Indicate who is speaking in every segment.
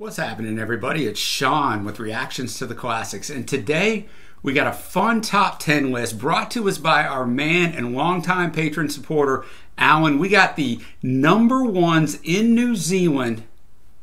Speaker 1: What's happening, everybody? It's Sean with Reactions to the Classics, and today we got a fun top 10 list brought to us by our man and longtime patron supporter, Alan. We got the number ones in New Zealand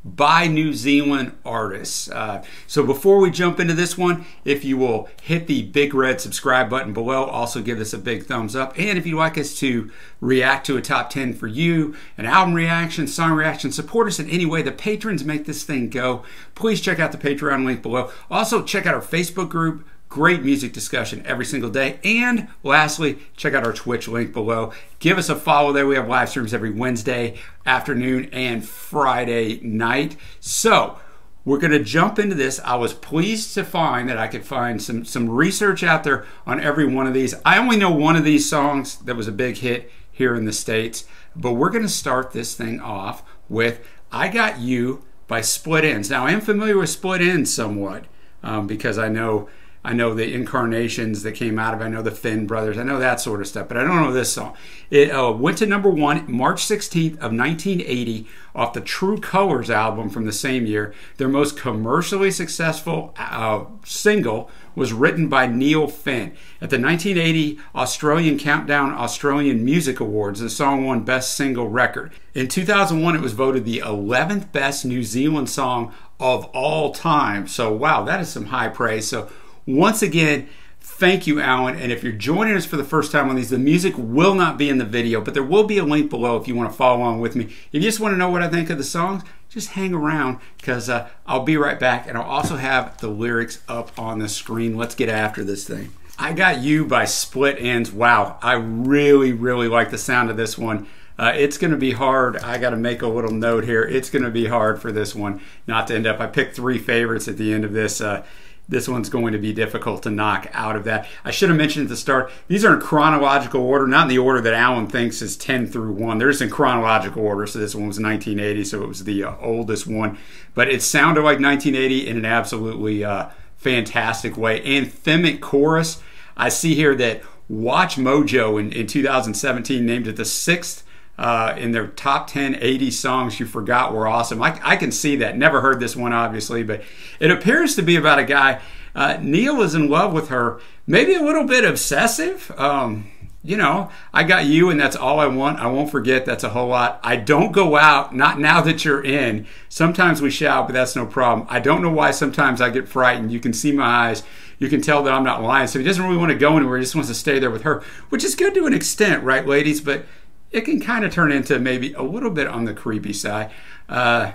Speaker 1: by New Zealand artists. Uh, so before we jump into this one, if you will hit the big red subscribe button below, also give us a big thumbs up. And if you'd like us to react to a top 10 for you, an album reaction, song reaction, support us in any way. The patrons make this thing go. Please check out the Patreon link below. Also, check out our Facebook group Great music discussion every single day. And lastly, check out our Twitch link below. Give us a follow there. We have live streams every Wednesday afternoon and Friday night. So, we're going to jump into this. I was pleased to find that I could find some some research out there on every one of these. I only know one of these songs that was a big hit here in the states, but we're going to start this thing off with "I Got You" by Split Enz. Now I am familiar with Split Enz somewhat um, because I know I know the incarnations that came out of. it. I know the Finn brothers. I know that sort of stuff, but I don't know this song. It uh, went to number one March 16th of 1980 off the True Colors album from the same year. Their most commercially successful uh, single was written by Neil Finn. At the 1980 Australian Countdown Australian Music Awards, the song won Best Single Record. In 2001, it was voted the 11th best New Zealand song of all time. So, wow, that is some high praise. So, once again, thank you, Alan. And if you're joining us for the first time on these, the music will not be in the video, but there will be a link below if you want to follow along with me. If you just want to know what I think of the songs, just hang around because uh, I'll be right back. And I'll also have the lyrics up on the screen. Let's get after this thing. I Got You by Split Enz. Wow, I really, really like the sound of this one. Uh, it's going to be hard. I got to make a little note here. It's going to be hard for this one not to end up. I picked three favorites at the end of this. Uh, this one's going to be difficult to knock out of that. I should have mentioned at the start, these are in chronological order, not in the order that Alan thinks is 10 through 1. They're just in chronological order, so this one was 1980, so it was the uh, oldest one. But it sounded like 1980 in an absolutely uh, fantastic way. Anthemic chorus. I see here that Watch Mojo in, in 2017 named it the sixth uh, in their top 10 80 songs you forgot were awesome. I, I, can see that. Never heard this one, obviously, but it appears to be about a guy. Uh, Neil is in love with her, maybe a little bit obsessive. Um, you know, I got you, and that's all I want. I won't forget. That's a whole lot. I don't go out, not now that you're in. Sometimes we shout, but that's no problem. I don't know why sometimes I get frightened. You can see my eyes. You can tell that I'm not lying. So he doesn't really want to go anywhere. He just wants to stay there with her, which is good to an extent, right, ladies? But it can kind of turn into maybe a little bit on the creepy side. Uh,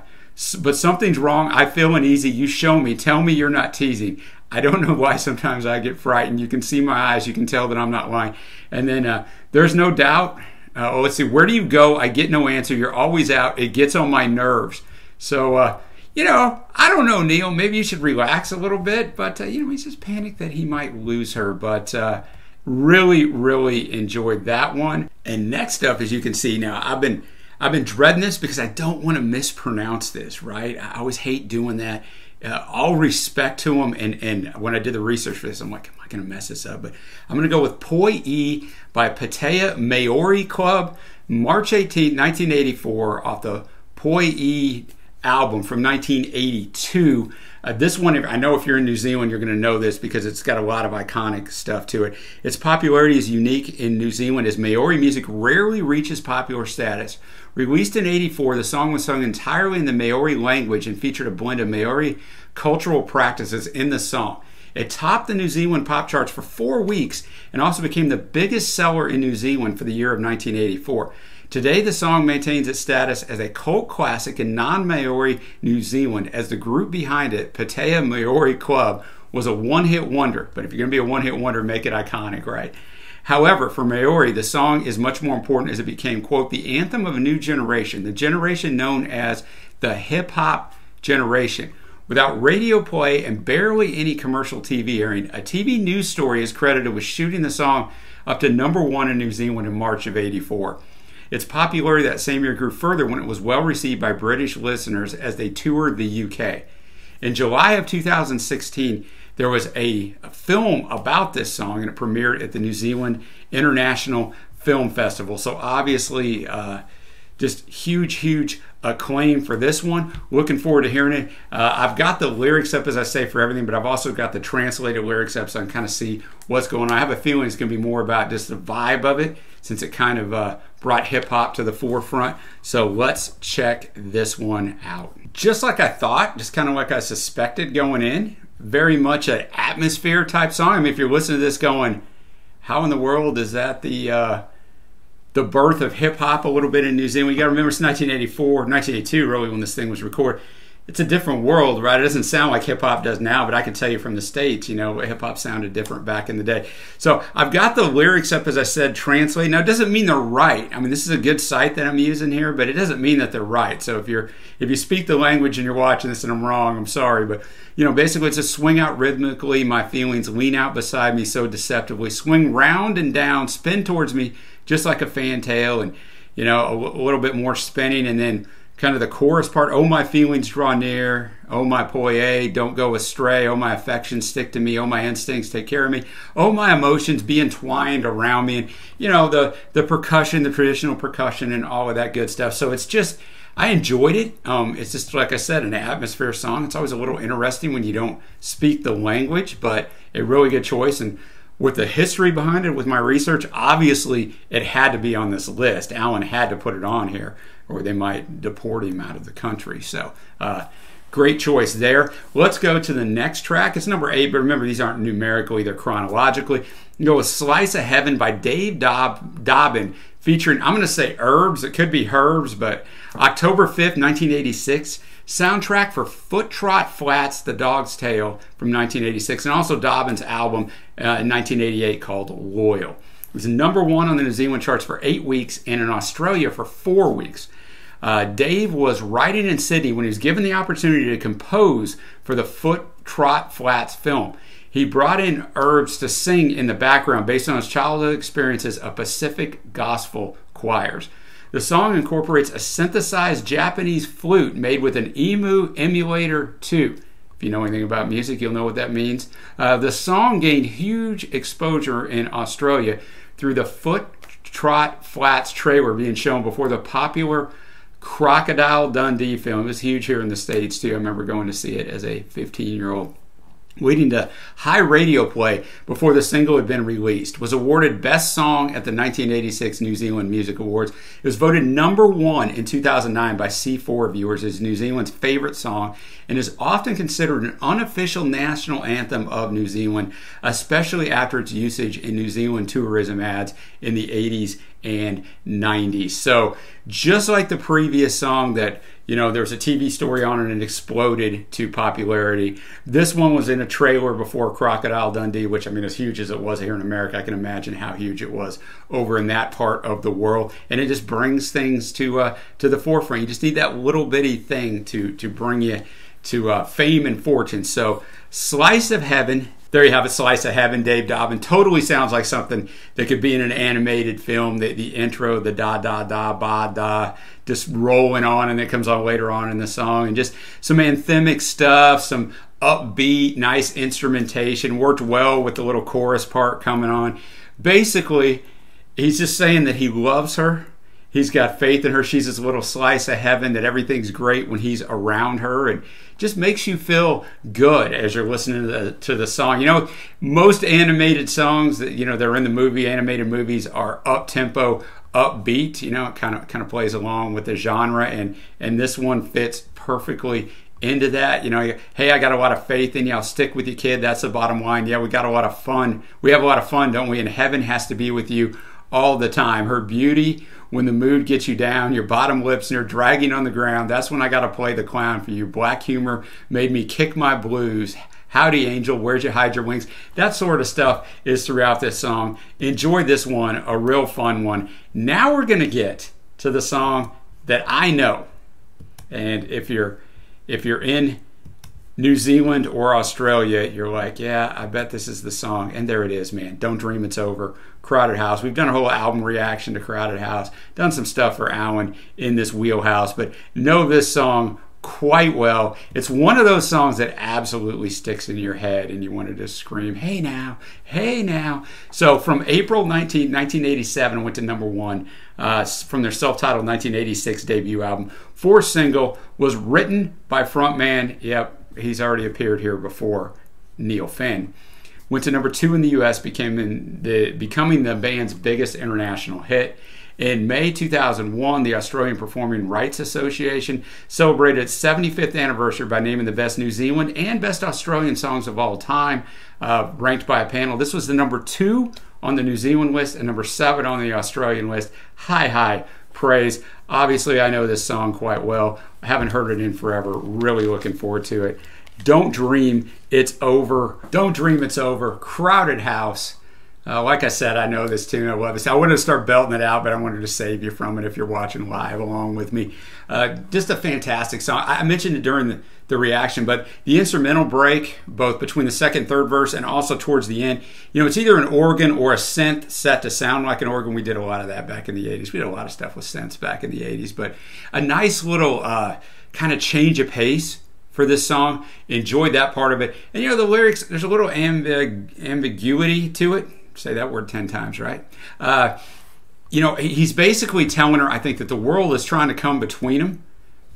Speaker 1: but something's wrong. I feel uneasy. You show me. Tell me you're not teasing. I don't know why sometimes I get frightened. You can see my eyes. You can tell that I'm not lying. And then uh, there's no doubt. Uh, oh, let's see. Where do you go? I get no answer. You're always out. It gets on my nerves. So, uh, you know, I don't know, Neil. Maybe you should relax a little bit. But, uh, you know, he's just panicked that he might lose her. But, uh, Really, really enjoyed that one. And next up, as you can see now, I've been I've been dreading this because I don't want to mispronounce this, right? I always hate doing that. Uh, all respect to them, and, and when I did the research for this, I'm like, am I going to mess this up? But I'm going to go with Poi E by Patea Maori Club, March 18, 1984, off the Poi E album from 1982. Uh, this one, I know if you're in New Zealand, you're going to know this because it's got a lot of iconic stuff to it. Its popularity is unique in New Zealand as Maori music rarely reaches popular status. Released in 84, the song was sung entirely in the Maori language and featured a blend of Maori cultural practices in the song. It topped the New Zealand pop charts for four weeks and also became the biggest seller in New Zealand for the year of 1984. Today, the song maintains its status as a cult classic in non Maori New Zealand, as the group behind it, Patea Maori Club, was a one hit wonder. But if you're going to be a one hit wonder, make it iconic, right? However, for Maori, the song is much more important as it became, quote, the anthem of a new generation, the generation known as the hip hop generation. Without radio play and barely any commercial TV airing, a TV news story is credited with shooting the song up to number one in New Zealand in March of 84. Its popularity that same year grew further when it was well received by British listeners as they toured the UK. In July of 2016, there was a film about this song and it premiered at the New Zealand International Film Festival. So obviously, uh, just huge, huge acclaim for this one. Looking forward to hearing it. Uh, I've got the lyrics up, as I say, for everything, but I've also got the translated lyrics up so I can kind of see what's going on. I have a feeling it's going to be more about just the vibe of it since it kind of uh, brought hip hop to the forefront. So let's check this one out. Just like I thought, just kind of like I suspected going in, very much an atmosphere type song. I mean, if you're listening to this going, how in the world is that the uh, the birth of hip hop a little bit in New Zealand. You got to remember it's 1984, 1982, really, when this thing was recorded. It's a different world, right? It doesn't sound like hip hop does now, but I can tell you from the States, you know, hip hop sounded different back in the day. So I've got the lyrics up, as I said, translate. Now, it doesn't mean they're right. I mean, this is a good site that I'm using here, but it doesn't mean that they're right. So if you're, if you speak the language and you're watching this and I'm wrong, I'm sorry. But, you know, basically it's a swing out rhythmically. My feelings lean out beside me so deceptively. Swing round and down, spin towards me just like a fantail and you know a, a little bit more spinning and then kind of the chorus part oh my feelings draw near oh my poie don't go astray oh my affections stick to me oh my instincts take care of me oh my emotions be entwined around me and you know the the percussion the traditional percussion and all of that good stuff so it's just I enjoyed it. Um, it's just like I said, an atmosphere song. It's always a little interesting when you don't speak the language, but a really good choice. And with the history behind it, with my research, obviously it had to be on this list. Alan had to put it on here, or they might deport him out of the country. So, uh, great choice there. Let's go to the next track. It's number eight, but remember these aren't numerically; they're chronologically. You go with "Slice of Heaven" by Dave Dob- Dobbin, featuring I'm going to say herbs. It could be herbs, but October fifth, 1986 soundtrack for Footrot Flats, The Dog's Tale from 1986, and also Dobbin's album uh, in 1988 called Loyal. It was number one on the New Zealand charts for eight weeks and in Australia for four weeks. Uh, Dave was writing in Sydney when he was given the opportunity to compose for the Foot Trot Flats film. He brought in Herbs to sing in the background based on his childhood experiences of Pacific gospel choirs. The song incorporates a synthesized Japanese flute made with an EMU emulator 2. If you know anything about music, you'll know what that means. Uh, the song gained huge exposure in Australia through the Foot Trot Flats trailer being shown before the popular Crocodile Dundee film. It was huge here in the States, too. I remember going to see it as a 15 year old leading to high radio play before the single had been released. Was awarded Best Song at the 1986 New Zealand Music Awards. It was voted number one in 2009 by C4 viewers as New Zealand's favorite song and is often considered an unofficial national anthem of New Zealand, especially after its usage in New Zealand tourism ads in the 80s and 90s. So, just like the previous song that you know, there was a TV story on it and it exploded to popularity. This one was in a trailer before Crocodile Dundee, which I mean, as huge as it was here in America, I can imagine how huge it was over in that part of the world. And it just brings things to uh, to the forefront. You just need that little bitty thing to to bring you to uh, fame and fortune. So, Slice of Heaven there you have a slice of heaven, Dave Dobbin. Totally sounds like something that could be in an animated film. The, the intro, the da da da ba da, just rolling on, and it comes on later on in the song, and just some anthemic stuff, some upbeat, nice instrumentation. Worked well with the little chorus part coming on. Basically, he's just saying that he loves her he's got faith in her. She's this little slice of heaven, that everything's great when he's around her. And just makes you feel good as you're listening to the, to the song. You know, most animated songs that, you know, they're in the movie, animated movies are up tempo, upbeat. You know, it kind of kind of plays along with the genre. And, and this one fits perfectly into that. You know, hey, I got a lot of faith in you. I'll stick with you, kid. That's the bottom line. Yeah, we got a lot of fun. We have a lot of fun, don't we? And heaven has to be with you all the time. Her beauty when the mood gets you down, your bottom lips and you're dragging on the ground, that's when I got to play the clown for you. Black humor made me kick my blues. Howdy, angel, where'd you hide your wings? That sort of stuff is throughout this song. Enjoy this one, a real fun one. Now we're going to get to the song that I know. And if you're if you're in New Zealand or Australia, you're like, yeah, I bet this is the song. And there it is, man. Don't Dream It's Over. Crowded House. We've done a whole album reaction to Crowded House, done some stuff for Alan in this wheelhouse, but know this song quite well. It's one of those songs that absolutely sticks in your head and you wanted to just scream, hey now, hey now. So from April 19, 1987, went to number one. uh, from their self titled 1986 debut album. Fourth single was written by frontman, yep, he's already appeared here before, Neil Finn. Went to number two in the US, became the, becoming the band's biggest international hit. In May 2001, the Australian Performing Rights Association celebrated its 75th anniversary by naming the best New Zealand and best Australian songs of all time, uh, ranked by a panel. This was the number two on the New Zealand list and number seven on the Australian list. High, high praise. Obviously, I know this song quite well. I haven't heard it in forever. Really looking forward to it. Don't dream it's over. Don't dream it's over. Crowded House. Uh, like I said, I know this tune. I love this. I wanted to start belting it out, but I wanted to save you from it if you're watching live along with me. Uh, just a fantastic song. I mentioned it during the, the reaction, but the instrumental break, both between the second third verse and also towards the end, you know, it's either an organ or a synth set to sound like an organ. We did a lot of that back in the 80s. We did a lot of stuff with synths back in the 80s, but a nice little uh, kind of change of pace for this song. Enjoyed that part of it. And you know, the lyrics, there's a little ambig- ambiguity to it say that word 10 times, right? Uh, you know, he's basically telling her, I think, that the world is trying to come between them,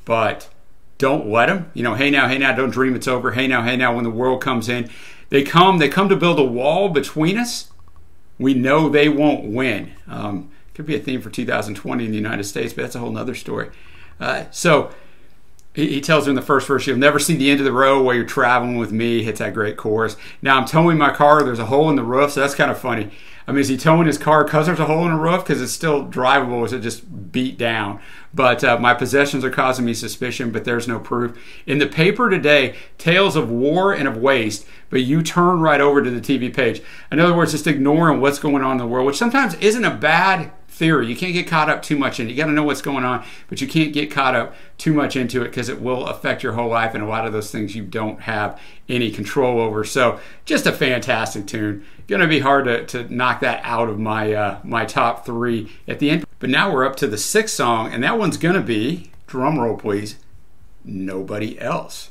Speaker 1: but don't let them. You know, hey now, hey now, don't dream it's over. Hey now, hey now, when the world comes in, they come, they come to build a wall between us. We know they won't win. Um, could be a theme for 2020 in the United States, but that's a whole other story. Uh, so he, tells her in the first verse, You'll never see the end of the road while you're traveling with me. Hits that great chorus. Now I'm towing my car. There's a hole in the roof, so that's kind of funny. I mean, is he towing his car because there's a hole in the roof? Because it's still drivable, is it just beat down? But uh, my possessions are causing me suspicion, but there's no proof. In the paper today, tales of war and of waste, but you turn right over to the TV page. In other words, just ignoring what's going on in the world, which sometimes isn't a bad theory. You can't get caught up too much in it. You got to know what's going on, but you can't get caught up too much into it because it will affect your whole life and a lot of those things you don't have any control over. So, just a fantastic tune. Going to be hard to, to knock that out of my uh, my top three at the end. But now we're up to the sixth song, and that one's going to be drum roll, please. Nobody else.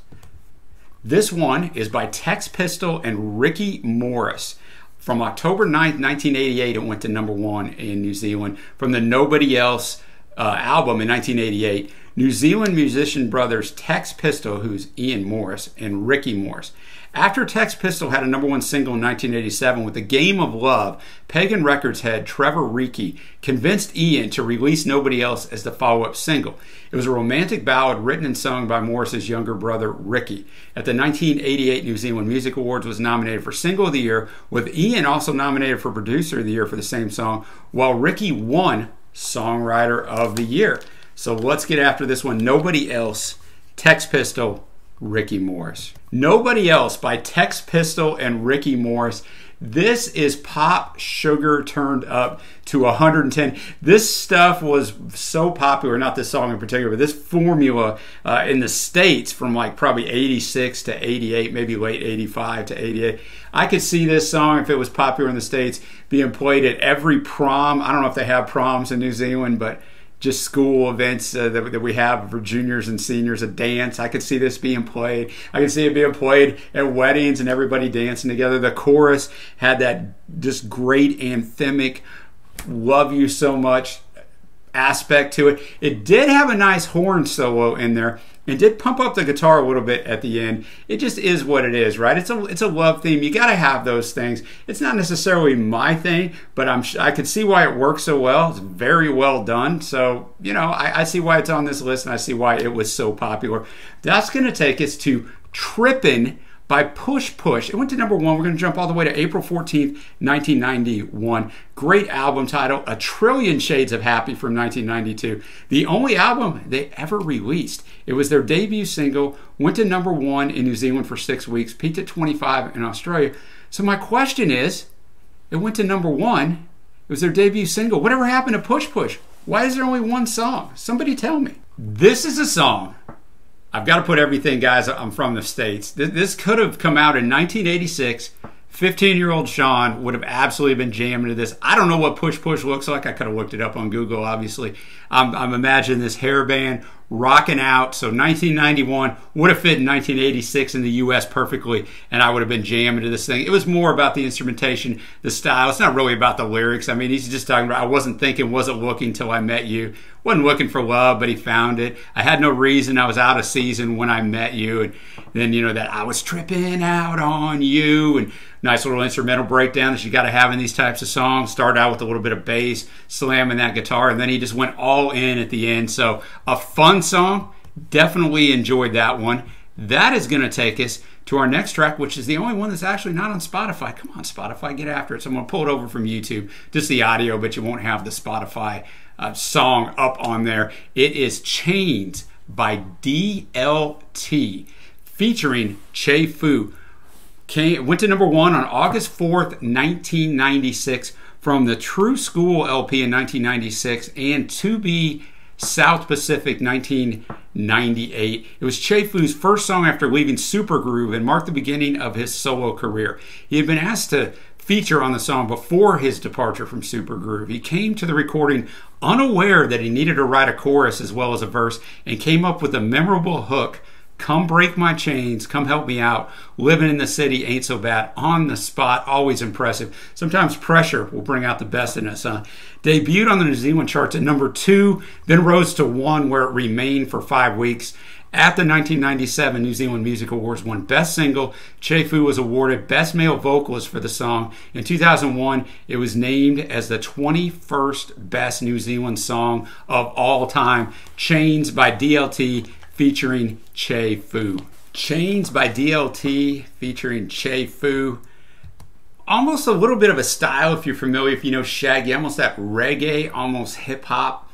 Speaker 1: This one is by Tex Pistol and Ricky Morris. From October 9th, 1988, it went to number one in New Zealand. From the Nobody Else uh, album in 1988, New Zealand musician brothers Tex Pistol, who's Ian Morris, and Ricky Morris after Tex Pistol had a number one single in 1987 with The Game of Love, Pagan Records head Trevor Reekie convinced Ian to release Nobody Else as the follow up single. It was a romantic ballad written and sung by Morris's younger brother Ricky. At the 1988 New Zealand Music Awards was nominated for Single of the Year, with Ian also nominated for Producer of the Year for the same song, while Ricky won Songwriter of the Year. So let's get after this one. Nobody Else, Tex Pistol, Ricky Morris. Nobody Else by Tex Pistol and Ricky Morris. This is pop sugar turned up to 110. This stuff was so popular, not this song in particular, but this formula uh, in the States from like probably 86 to 88, maybe late 85 to 88. I could see this song, if it was popular in the States, being played at every prom. I don't know if they have proms in New Zealand, but just school events uh, that, that we have for juniors and seniors, a dance. I could see this being played. I could see it being played at weddings and everybody dancing together. The chorus had that just great anthemic, love you so much aspect to it. It did have a nice horn solo in there and did pump up the guitar a little bit at the end. It just is what it is, right? It's a it's a love theme. You got to have those things. It's not necessarily my thing, but I'm I could see why it works so well. It's very well done. So you know, I, I see why it's on this list, and I see why it was so popular. That's going to take us to Trippin' by Push Push. It went to number one. We're going to jump all the way to April 14th, 1991. Great album title, A Trillion Shades of Happy from 1992. The only album they ever released. It was their debut single, went to number one in New Zealand for six weeks, peaked at 25 in Australia. So my question is, it went to number one. It was their debut single. Whatever happened to Push Push? Why is there only one song? Somebody tell me. This is a song I've got to put everything, guys. I'm from the States. This could have come out in 1986. 15 year old Sean would have absolutely been jamming to this. I don't know what Push Push looks like. I could have looked it up on Google, obviously. I'm, I'm imagining this hairband, rocking out. So 1991 would have fit in 1986 in the US perfectly, and I would have been jamming to this thing. It was more about the instrumentation, the style. It's not really about the lyrics. I mean, he's just talking about I wasn't thinking, wasn't looking till I met you. Wasn't looking for love, but he found it. I had no reason. I was out of season when I met you, and then you know that I was tripping out on you, and nice little instrumental breakdown that you got to have in these types of songs. Start out with a little bit of bass, slamming that guitar, and then he just went all in at the end. So a fun song. Definitely enjoyed that one. That is going to take us to our next track, which is the only one that's actually not on Spotify. Come on, Spotify, get after it. So I'm going to pull it over from YouTube, just the audio, but you won't have the Spotify uh, song up on there. It is Chains by DLT, featuring Che Fu. Came, went to number one on August 4th, 1996, from the True School LP in 1996 and To Be South Pacific 1998. It was Che Fu's first song after leaving Supergroove and marked the beginning of his solo career. He had been asked to feature on the song before his departure from Supergroove. He came to the recording unaware that he needed to write a chorus as well as a verse and came up with a memorable hook Come break my chains. Come help me out. Living in the city ain't so bad. On the spot, always impressive. Sometimes pressure will bring out the best in us. Huh? Debuted on the New Zealand charts at number two, then rose to one where it remained for five weeks. At the 1997 New Zealand Music Awards, won Best Single. Che Fu was awarded Best Male Vocalist for the song. In 2001, it was named as the 21st Best New Zealand Song of all time. Chains by DLT featuring Che Fu. Chains by DLT featuring Che Fu. Almost a little bit of a style, if you're familiar, if you know Shaggy, almost that reggae, almost hip hop,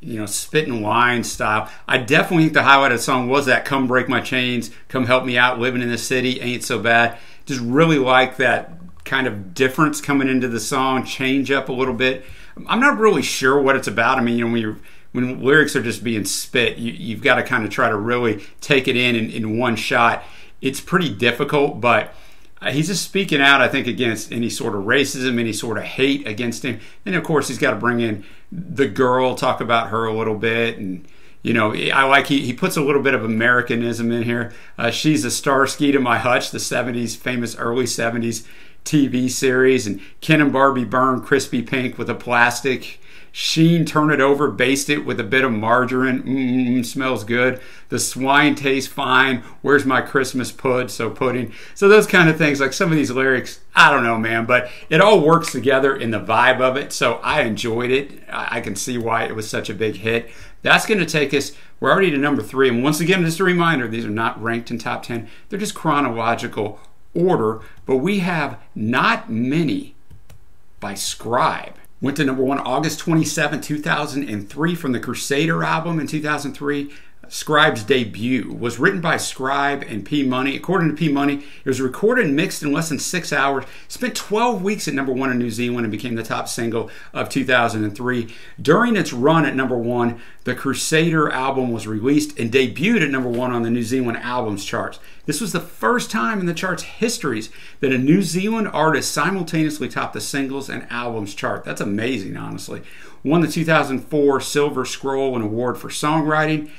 Speaker 1: you know, spitting wine style. I definitely think the highlight of the song was that Come Break My Chains, Come Help Me Out, Living in the City, Ain't So Bad. Just really like that kind of difference coming into the song, change up a little bit. I'm not really sure what it's about. I mean, you know, when you're when lyrics are just being spit, you, have got to kind of try to really take it in, in in one shot. It's pretty difficult, but uh, he's just speaking out, I think, against any sort of racism, any sort of hate against him. And of course, he's got to bring in the girl, talk about her a little bit, and you know, I like he, he puts a little bit of Americanism in here. Uh, she's a star Starsky to my Hutch, the 70s, famous early 70s TV series, and Ken and Barbie burn crispy pink with a plastic Sheen, turn it over, baste it with a bit of margarine. Mmm, smells good. The swine tastes fine. Where's my Christmas pud? So pudding. So those kind of things, like some of these lyrics, I don't know, man, but it all works together in the vibe of it. So I enjoyed it. I can see why it was such a big hit. That's going to take us, we're already to number three. And once again, just a reminder, these are not ranked in top 10. They're just chronological order, but we have not many by Scribe. Went to number one August 27, 2003, from the Crusader album in 2003. Scribe's debut was written by Scribe and P Money. According to P Money, it was recorded and mixed in less than six hours. Spent 12 weeks at number one in New Zealand and became the top single of 2003. During its run at number one, the Crusader album was released and debuted at number one on the New Zealand albums charts. This was the first time in the chart's histories that a New Zealand artist simultaneously topped the singles and albums chart. That's amazing, honestly. Won the 2004 Silver Scroll and Award for Songwriting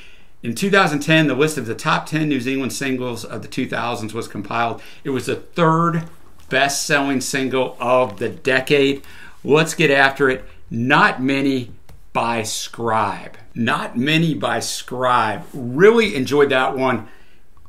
Speaker 1: in 2010, the list of the top 10 New Zealand singles of the 2000s was compiled. It was the third best selling single of the decade. Let's get after it. Not many by Scribe. Not many by Scribe. Really enjoyed that one.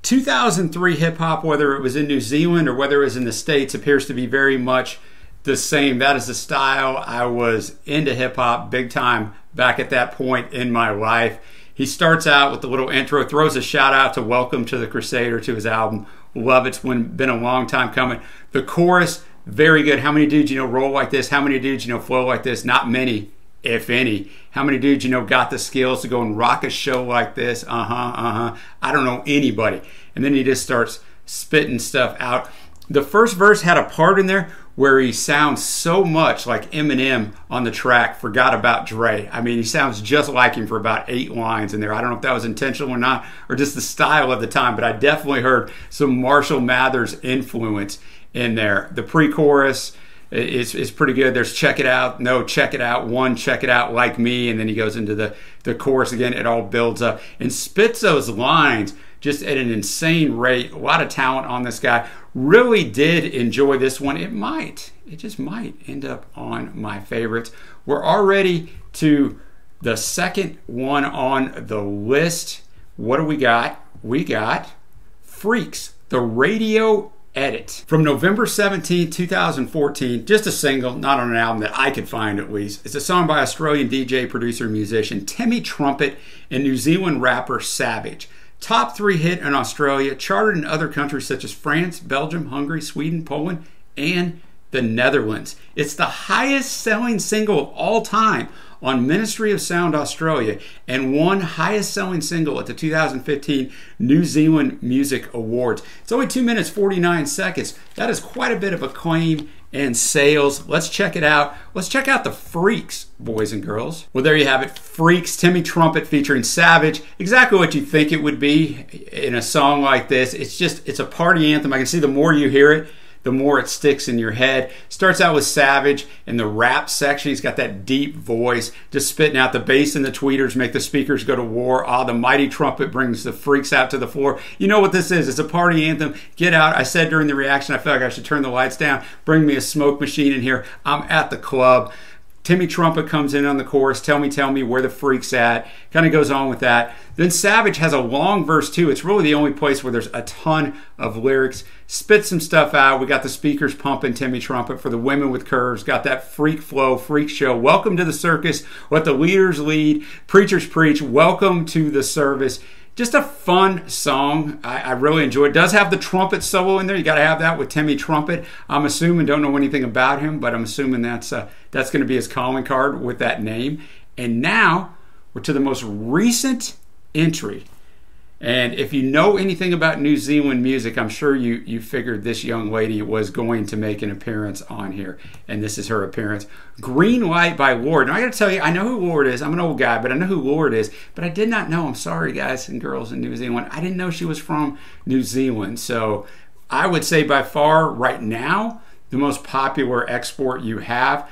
Speaker 1: 2003 hip hop, whether it was in New Zealand or whether it was in the States, appears to be very much the same. That is the style. I was into hip hop big time back at that point in my life. He starts out with the little intro, throws a shout out to Welcome to the Crusader to his album. Love it's been a long time coming. The chorus, very good. How many dudes you know roll like this? How many dudes you know flow like this? Not many, if any. How many dudes you know got the skills to go and rock a show like this? Uh huh, uh huh. I don't know anybody. And then he just starts spitting stuff out. The first verse had a part in there where he sounds so much like Eminem on the track, Forgot About Dre. I mean, he sounds just like him for about eight lines in there. I don't know if that was intentional or not, or just the style of the time, but I definitely heard some Marshall Mathers influence in there. The pre chorus, is, is pretty good. There's check it out, no, check it out, one, check it out, like me, and then he goes into the, the chorus again. It all builds up and spits those lines just at an insane rate. A lot of talent on this guy. Really did enjoy this one. It might, it just might end up on my favorites. We're already to the second one on the list. What do we got? We got Freaks, the radio edit from November 17, 2014. Just a single, not on an album that I could find at least. It's a song by Australian DJ, producer, musician Timmy Trumpet and New Zealand rapper Savage. Top three hit in Australia, charted in other countries such as France, Belgium, Hungary, Sweden, Poland, and the Netherlands. It's the highest selling single of all time on Ministry of Sound Australia and won highest selling single at the 2015 New Zealand Music Awards. It's only 2 minutes 49 seconds. That is quite a bit of acclaim and sales. Let's check it out. Let's check out the Freaks, boys and girls. Well, there you have it. Freaks, Timmy Trumpet featuring Savage. Exactly what you think it would be in a song like this. It's just, it's a party anthem. I can see the more you hear it, the more it sticks in your head. Starts out with Savage in the rap section. He's got that deep voice, just spitting out the bass and the tweeters make the speakers go to war. Ah, the mighty trumpet brings the freaks out to the floor. You know what this is? It's a party anthem. Get out. I said during the reaction, I felt like I should turn the lights down, bring me a smoke machine in here. I'm at the club. Timmy Trumpet comes in on the chorus, tell me, tell me where the freak's at. Kind of goes on with that. Then Savage has a long verse too. It's really the only place where there's a ton of lyrics. Spit some stuff out. We got the speakers pumping Timmy Trumpet for the women with curves. Got that freak flow, freak show. Welcome to the circus. Let the leaders lead. Preachers preach. Welcome to the service just a fun song. I, I, really enjoy it. Does have the trumpet solo in there. You got to have that with Timmy Trumpet. I'm assuming don't know anything about him, but I'm assuming that's uh, that's going to be his calling card with that name. And now we're to the most recent entry and if you know anything about New Zealand music, I'm sure you, you figured this young lady was going to make an appearance on here. And this is her appearance. Green Light by Lorde. Now, I got to tell you, I know who Lorde is. I'm an old guy, but I know who Lorde is. But I did not know. I'm sorry, guys and girls in New Zealand. I didn't know she was from New Zealand. So I would say by far, right now, the most popular export you have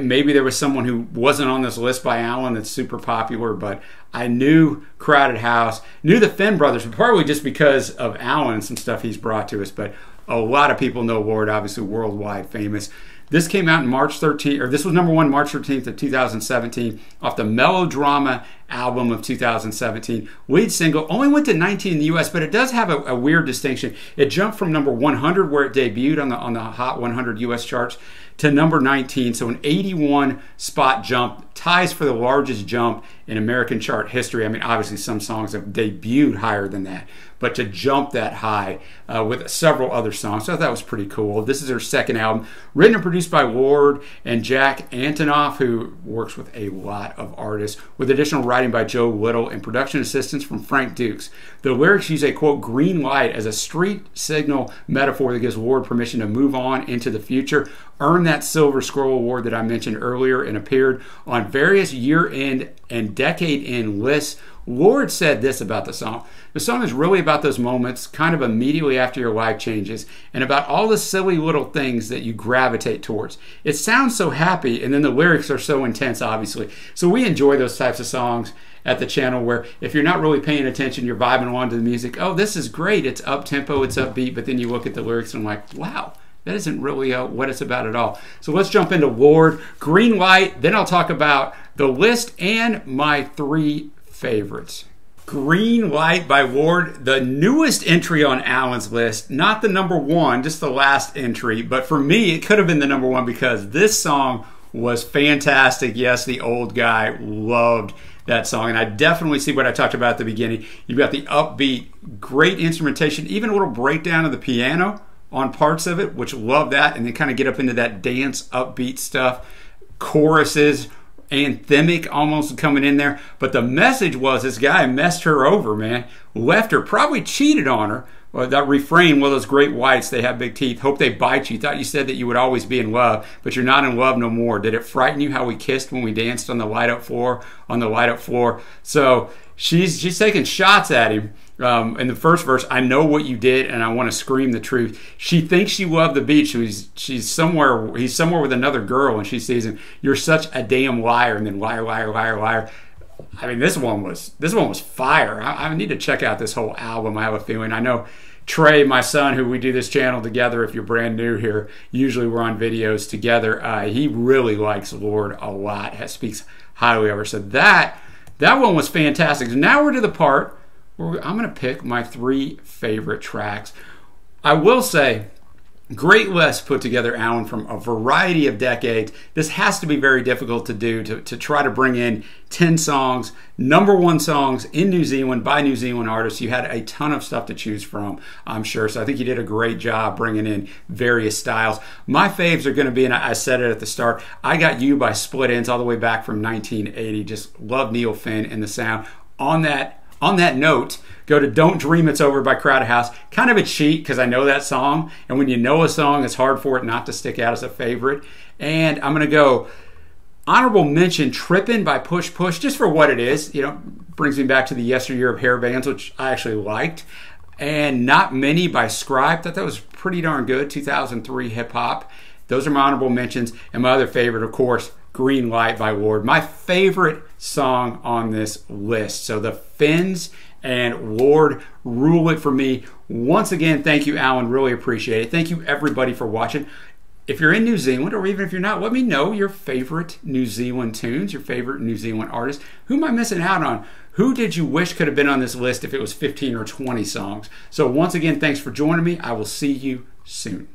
Speaker 1: maybe there was someone who wasn't on this list by Alan that's super popular, but I knew Crowded House, knew the Finn brothers, partly just because of Alan and some stuff he's brought to us, but a lot of people know Lorde, obviously worldwide famous. This came out in March 13th, or this was number one March 13th of 2017 off the Melodrama album of 2017. Lead single only went to 19 in the US, but it does have a, a weird distinction. It jumped from number 100 where it debuted on the on the Hot 100 US charts to number 19. So an 81 spot jump ties for the largest jump in American chart history. I mean, obviously some songs have debuted higher than that, but to jump that high uh, with several other songs, so that was pretty cool. This is her second album, written and produced by Lorde and Jack Antonoff, who works with a lot of artists, with additional writing by Joel Little and production assistance from Frank Dukes. The lyrics use a quote green light as a street signal metaphor that gives Lorde permission to move on into the future, earn that Silver Scroll Award that I mentioned earlier, and appeared on various year end and decade end lists. Lorde said this about the song. The song is really about those moments, kind of immediately after your life changes, and about all the silly little things that you gravitate towards. It sounds so happy, and then the lyrics are so intense, obviously. So we enjoy those types of songs at the channel where if you're not really paying attention, you're vibing along to the music. Oh, this is great. It's up tempo, it's upbeat, but then you look at the lyrics and I'm like, wow, that isn't really uh, what it's about at all. So let's jump into Lorde, Green Light, then I'll talk about the list and my three favorites. Green Light by Lorde, the newest entry on Alan's list, not the number one, just the last entry, but for me, it could have been the number one because this song was fantastic. Yes, the old guy loved that song, and I definitely see what I talked about at the beginning. You've got the upbeat, great instrumentation, even a little breakdown of the piano on parts of it, which love that, and then kind of get up into that dance upbeat stuff, choruses, anthemic almost coming in there. But the message was this guy messed her over, man, left her, probably cheated on her. Well, that refrain, well, those great whites, they have big teeth. Hope they bite you. Thought you said that you would always be in love, but you're not in love no more. Did it frighten you how we kissed when we danced on the light up floor, on the light up floor? So she's she's taking shots at him. Um, in the first verse, I know what you did, and I want to scream the truth. She thinks she loved the beach. She's she's somewhere. He's somewhere with another girl, and she sees him. You're such a damn liar, and then liar, liar, liar, liar. I mean, this one was this one was fire. I, I need to check out this whole album. I have a feeling. I know Trey, my son, who we do this channel together. If you're brand new here, usually we're on videos together. Uh, he really likes Lorde a lot. Speaks highly of her. So that that one was fantastic. So now we're to the part I'm going to pick my three favorite tracks. I will say Great list put together, Alan, from a variety of decades. This has to be very difficult to do to, to try to bring in 10 songs, number one songs in New Zealand by New Zealand artists. You had a ton of stuff to choose from, I'm sure. So I think you did a great job bringing in various styles. My faves are going to be, and I said it at the start, I Got You by Split Enz all the way back from 1980. Just love Neil Finn and the sound. On that on that note, go to Don't Dream It's Over by Crowded House. Kind of a cheat because I know that song. And when you know a song, it's hard for it not to stick out as a favorite. And I'm going to go honorable mention Trippin' by Push Push, just for what it is. You know, brings me back to the yesteryear of hair bands, which I actually liked. And Not Many by Scribe. Thought that was pretty darn good. 2003 hip hop. Those are my honorable mentions. And my other favorite, of course, Green Light by Lorde, My favorite song on this list. So the Finns and Lorde rule it for me. Once again, thank you, Alan. Really appreciate it. Thank you, everybody, for watching. If you're in New Zealand, or even if you're not, let me know your favorite New Zealand tunes, your favorite New Zealand artists. Who am I missing out on? Who did you wish could have been on this list if it was 15 or 20 songs? So, once again, thanks for joining me. I will see you soon.